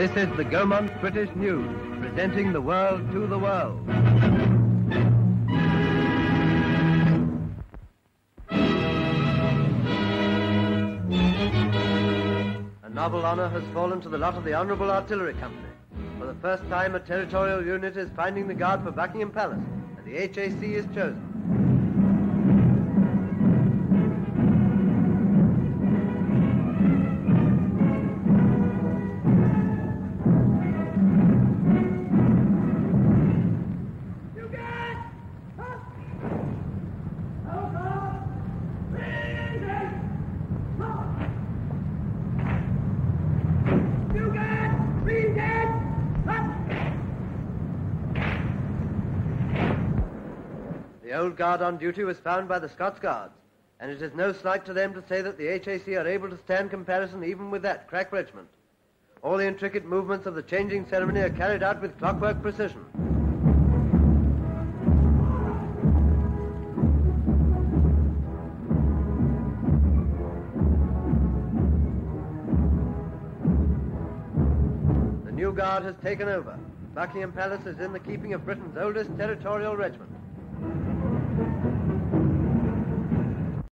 This is the Gaumont British News, presenting the world to the world. A novel honor has fallen to the lot of the Honorable Artillery Company. For the first time, a territorial unit is finding the guard for Buckingham Palace, and the HAC is chosen. The old guard on duty was found by the Scots Guards, and it is no slight to them to say that the HAC are able to stand comparison even with that crack regiment. All the intricate movements of the changing ceremony are carried out with clockwork precision. The new guard has taken over. Buckingham Palace is in the keeping of Britain's oldest territorial regiment.